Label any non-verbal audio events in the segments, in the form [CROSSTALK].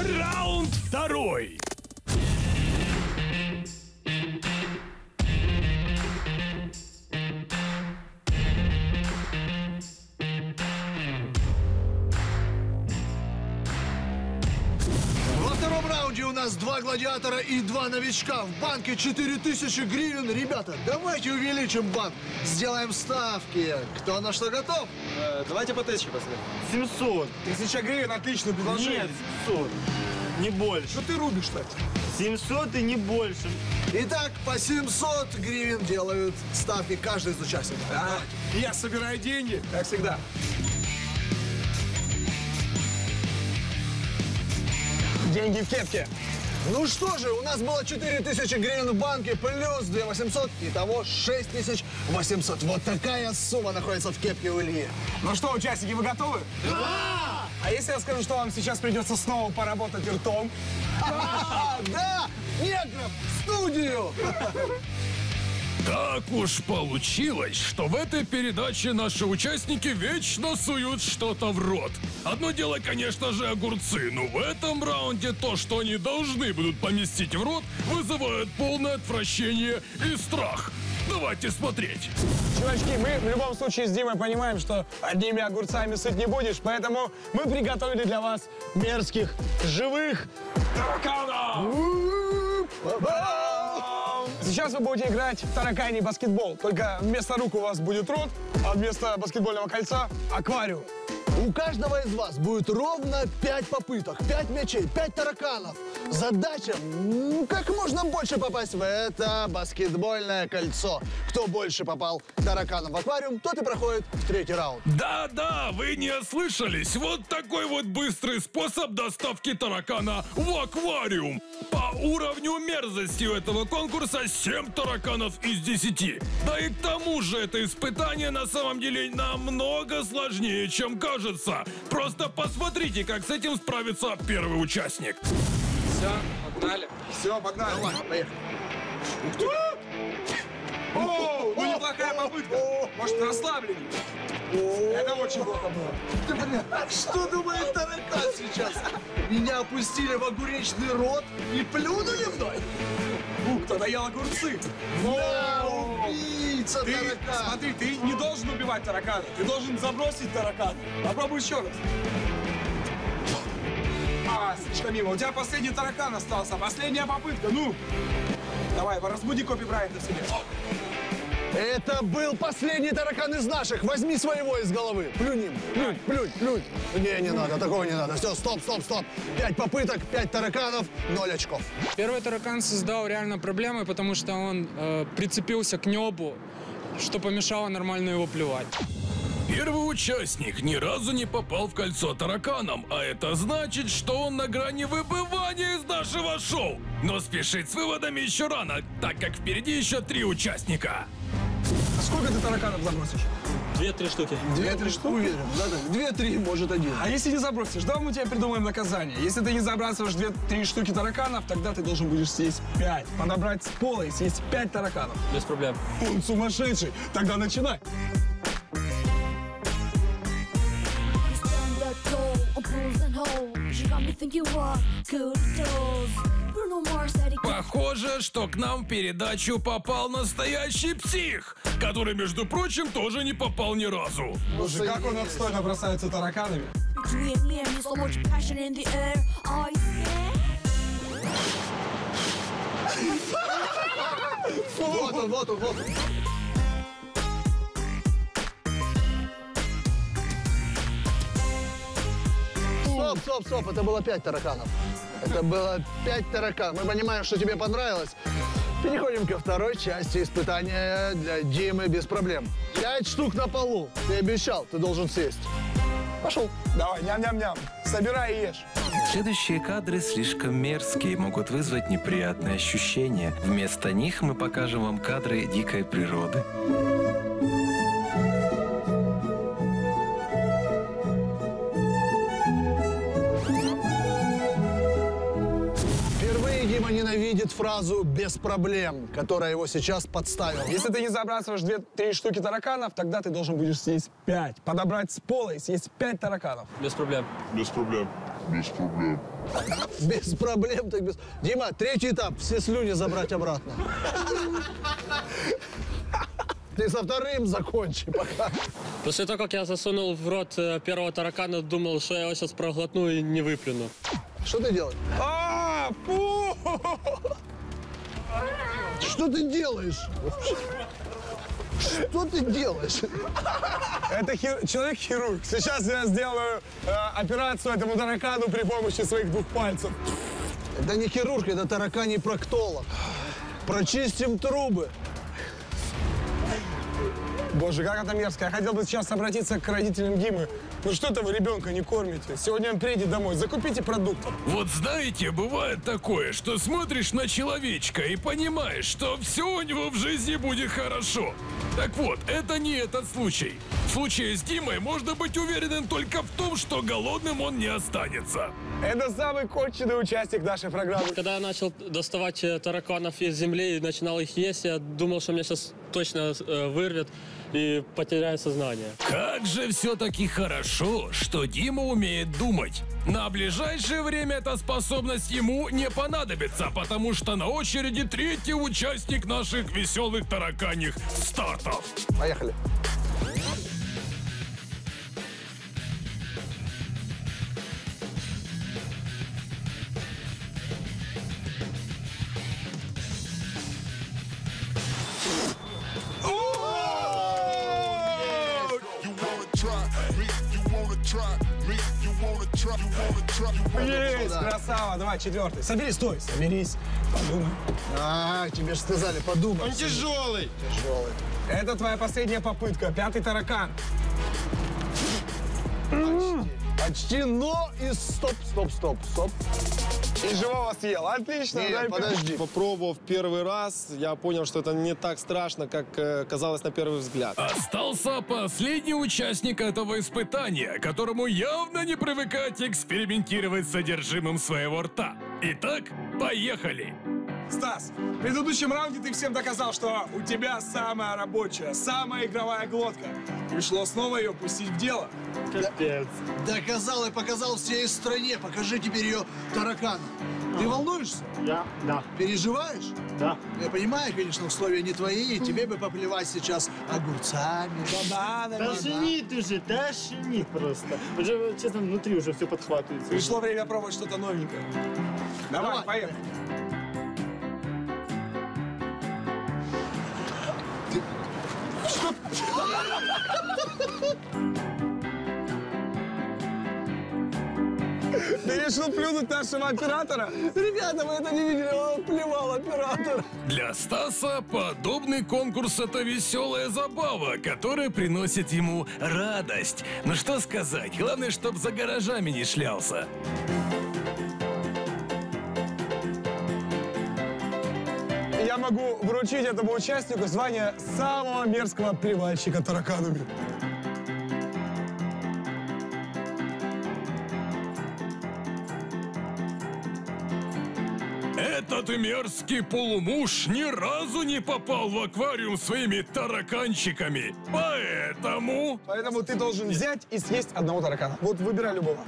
Раунд второй. Гладиатора и два новичка. В банке 4000 гривен. Ребята, давайте увеличим банк. Сделаем ставки. Кто на что готов? Давайте по тысяче посмотрим. 700. Тысяча гривен, отличное предложение. Нет, 700. Не больше. Что ты рубишь-то? 700 и не больше. Итак, по 700 гривен делают ставки каждый из участников. А, я собираю деньги, как всегда. Деньги в кепке. Ну что же, у нас было 4000 гривен в банке, плюс 2800, итого 6800. Вот такая сумма находится в кепке у Ильи. Ну что, участники, вы готовы? Да! А если я скажу, что вам сейчас придется снова поработать ртом? А, да! Негров студию! Так уж получилось, что в этой передаче наши участники вечно суют что-то в рот. Одно дело, конечно же, огурцы, но в этом раунде то, что они должны будут поместить в рот, вызывает полное отвращение и страх. Давайте смотреть. Чувачки, мы в любом случае с Димой понимаем, что одними огурцами сыт не будешь, поэтому мы приготовили для вас мерзких, живых тараканов! Сейчас вы будете играть в тараканий баскетбол. Только вместо рук у вас будет рот, а вместо баскетбольного кольца – аквариум. У каждого из вас будет ровно 5 попыток, 5 мячей, 5 тараканов. Задача как можно больше попасть в это баскетбольное кольцо. Кто больше попал тараканом в аквариум, тот и проходит в третий раунд. Да-да, вы не ослышались. Вот такой вот быстрый способ доставки таракана в аквариум. По уровню мерзости у этого конкурса 7 тараканов из 10. Да и к тому же это испытание на самом деле намного сложнее, чем кажется. Просто посмотрите, как с этим справится первый участник. Все, погнали. Все, погнали. Поехали. О, ну неплохая попытка. Может, расслабленнее. Это очень плохо было. Что думает таракан сейчас? Меня опустили в огуречный рот и плюнули мной? Ух, кто-то ел огурцы. Да, О, убийца Ты, таракан. смотри, ты не должен убивать таракана. Ты должен забросить таракана. Попробуй еще раз. А, слишком мимо. У тебя последний таракан остался. Последняя попытка. Ну, давай, разбуди Коби Брайанта себе. Это был последний таракан из наших. Возьми своего из головы. Плюнь им. Плюнь, плюнь, плюнь. Не, не надо, такого не надо. Все, стоп, стоп, стоп. Пять попыток, пять тараканов, ноль очков. Первый таракан создал реально проблемы, потому что он э, прицепился к небу, что помешало нормально его плевать. Первый участник ни разу не попал в кольцо тараканом, а это значит, что он на грани выбывания из нашего шоу. Но спешить с выводами еще рано, так как впереди еще три участника. А сколько ты тараканов забросишь? Две-три штуки. Две-три штуки? Уверен. Да, да. Две-три, может, один. А если не забросишь, да, мы тебе придумаем наказание. Если ты не забрасываешь две-три штуки тараканов, тогда ты должен будешь съесть пять. Подобрать с пола и съесть пять тараканов. Без проблем. Он сумасшедший. Тогда начинай. Got me thinking what. Bruno Mars Похоже, что к нам в передачу попал настоящий псих, который, между прочим, тоже не попал ни разу. Слушай, как он отстойно бросается тараканами. [LAUGHS] Вот он, вот он, вот он. Стоп, стоп, стоп, это было пять тараканов. Это было пять тараканов. Мы понимаем, что тебе понравилось. Переходим ко второй части испытания для Димы без проблем. Пять штук на полу. Ты обещал, ты должен съесть. Пошел. Давай, ням-ням-ням. Собирай и ешь. Следующие кадры слишком мерзкие и могут вызвать неприятные ощущения. Вместо них мы покажем вам кадры дикой природы. Фразу «без проблем», которая его сейчас подставила. Если ты не забрасываешь две-три штуки тараканов, тогда ты должен будешь съесть пять. Подобрать с пола и съесть пять тараканов. Без проблем. Без проблем. Без проблем, так без... Дима, третий этап. Все слюни забрать обратно. Ты со вторым закончи пока. После того, как я засунул в рот э, первого таракана, думал, что я его сейчас проглотну и не выплюну. Что ты делаешь? А, фу! Что ты делаешь? Что ты делаешь? Это хир- человек-хирург. Сейчас я сделаю э, операцию этому таракану при помощи своих двух пальцев. Это не хирург, это тараканий проктолог. Прочистим трубы. Боже, как это мерзко. Я хотел бы сейчас обратиться к родителям Димы. Ну что-то вы ребенка не кормите. Сегодня он приедет домой. Закупите продуктов. Вот знаете, бывает такое, что смотришь на человечка и понимаешь, что все у него в жизни будет хорошо. Так вот, это не этот случай. В случае с Димой можно быть уверенным только в том, что голодным он не останется. Это самый конченый участник нашей программы. Когда я начал доставать э, тараканов из земли и начинал их есть, я думал, что меня сейчас точно э, вырвет и потеряю сознание. Как же все-таки хорошо, что Дима умеет думать. На ближайшее время эта способность ему не понадобится, потому что на очереди третий участник наших веселых тараканьих стартов. Поехали. Есть, красава. Давай, четвертый. Соберись, стой, соберись. Подумай. А, тебе же сказали, подумай. Он тяжелый. Тяжелый. Это твоя последняя попытка. Пятый таракан. Почти, но и стоп, стоп, стоп, стоп. И живого съел. Отлично. дай Нет, подожди. Попробовав первый раз, я понял, что это не так страшно, как э, казалось на первый взгляд. Остался последний участник этого испытания, которому явно не привыкать экспериментировать с содержимым своего рта. Итак, поехали! Стас, в предыдущем раунде ты всем доказал, что у тебя самая рабочая, самая игровая глотка. Пришло снова ее пустить в дело. Капец. Доказал и показал всей стране. Покажи теперь ее таракану. Ты волнуешься? Я? Да. Переживаешь? Да. Я понимаю, конечно, условия не твои, и тебе бы поплевать сейчас огурцами, бананами. Тошнит уже, тошнит просто. Уже, честно, внутри уже все подхватывается. Пришло время пробовать что-то новенькое. Давай, Давай. поехали. Ты решил плюнуть нашего оператора? Ребята, вы это не видели, он плевал оператор. Для Стаса подобный конкурс — это веселая забава, которая приносит ему радость. Ну что сказать, главное, чтоб за гаражами не шлялся. Я могу вручить этому участнику звание самого мерзкого плевальщика тараканами. Этот мерзкий полумуж ни разу не попал в аквариум своими тараканчиками. Поэтому... Поэтому ты должен взять и съесть одного таракана. Вот выбирай любого.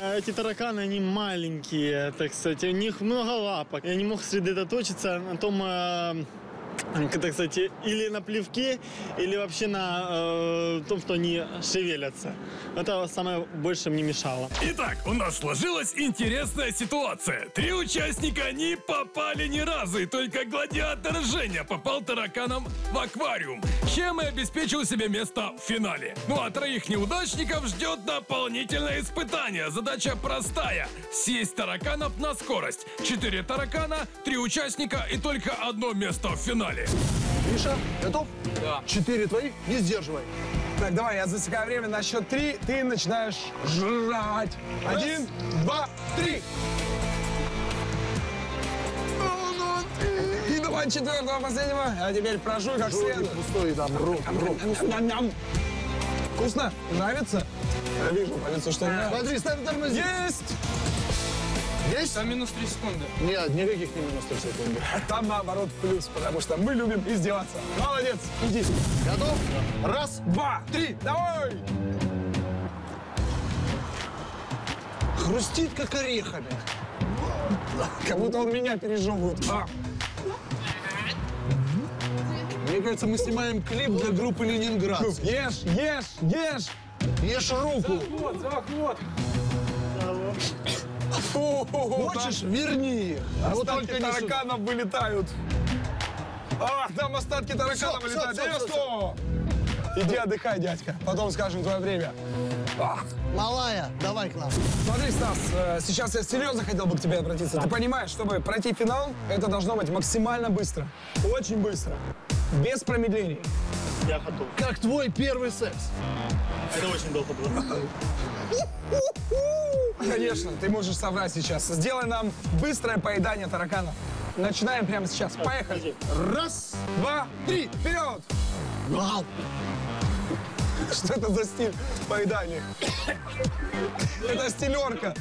А Эти тараканы, они маленькие, так сказать, у них много лапок. Я не мог сосредоточиться на том, э, так сказать, или на плевке, или вообще на э, том, что они шевелятся. Это самое больше мне мешало. Итак, у нас сложилась интересная ситуация. Три участника не попали ни разу, и только гладиатор Женя попал тараканом в аквариум, чем и обеспечил себе место в финале. Ну а троих неудачников ждет дополнительное испытание. Задача простая – съесть тараканов на скорость. Четыре таракана, три участника и только одно место в финале. Миша, готов? Да. Четыре твои, не сдерживай. Так, давай, я засекаю время на счет три, ты начинаешь жрать. Один, два, три. И давай четвертого, последнего. А теперь прожуй как Жуй следует. пустой там рот, рот. Вкусно? Нравится? Я вижу по лицу, что нравится. Смотри, ставь тормози. Есть! Есть? Там минус 3 секунды. Нет, никаких не минус 3 секунды. Там наоборот плюс, потому что мы любим издеваться. Молодец, иди. Готов? Раз. Два, три, давай! Хрустит, как орехами. Как будто он меня пережевывает. А, Мне кажется, мы снимаем клип для группы Ленинград. ешь, ешь, ешь! Ешь руку. Вот, заход. Хочешь, верни их. Вот Остатки сюда. тараканов вылетают. А, там остатки тараканов вылетают. Э, стоп! Иди отдыхай, дядька. Потом скажем твое время. Малая, давай к нам. Смотри, Стас, сейчас я серьезно хотел бы к тебе обратиться. Ты понимаешь, чтобы пройти финал, это должно быть максимально быстро. Очень быстро. Без промедлений. Я готов. Как твой первый секс? Это очень долго было. Конечно, ты можешь соврать сейчас. Сделай нам быстрое поедание тараканов. Начинаем прямо сейчас. Поехали. Раз. Два, три, вперед! Вау. Что это за стиль поедания? Это стилерка.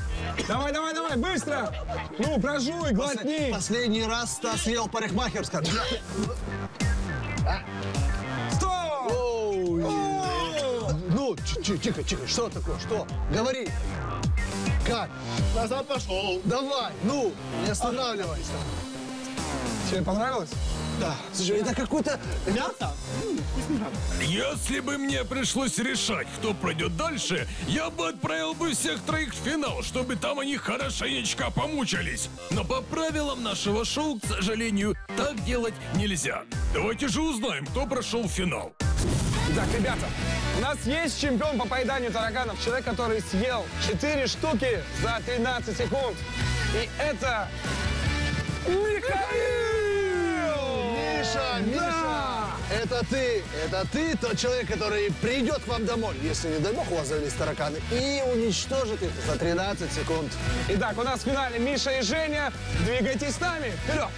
Давай, давай, давай, быстро! Ну, прожуй, глотни. Последний раз Стас ел парикмахерская. [LAUGHS] Ч- тихо, тихо, что такое, что? Говори. Как? Назад пошел. Давай, ну, не останавливайся. Тебе понравилось? Да. Слушай, это какой-то... Мясо? Если бы мне пришлось решать, кто пройдет дальше, я бы отправил бы всех троих в финал, чтобы там они хорошенечко помучились. Но по правилам нашего шоу, к сожалению, так делать нельзя. Давайте же узнаем, кто прошел финал. Итак, ребята, у нас есть чемпион по поеданию тараканов. Человек, который съел 4 штуки за 13 секунд. И это... Михаил! Миша, Миша, это ты, это ты тот человек, который придет к вам домой, если не дай бог у вас завелись тараканы, и уничтожит их за 13 секунд. Итак, у нас в финале Миша и Женя. Двигайтесь с нами. Вперед!